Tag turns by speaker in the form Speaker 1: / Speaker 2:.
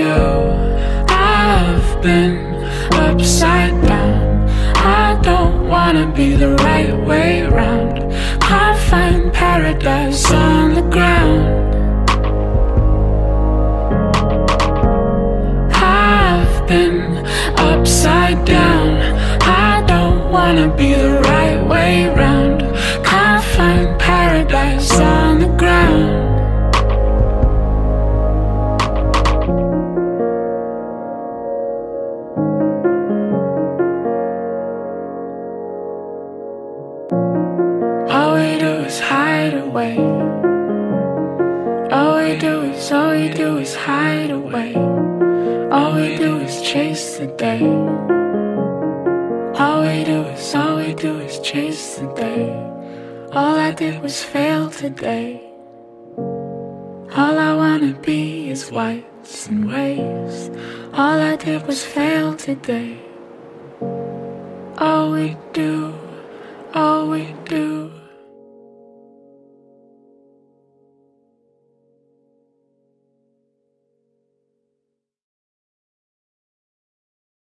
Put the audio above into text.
Speaker 1: I've been upside down. I don't wanna be the right way round. Can't find paradise on the ground. I've been upside down. I don't wanna be the right way round. Can't find paradise on the ground. Is hide away. All we do is, all we do is hide away. All we do is chase the day. All we do is, all we do is chase the day. All I did was fail today. All I wanna be is whites and waves. All I did was fail today. All we do, all we do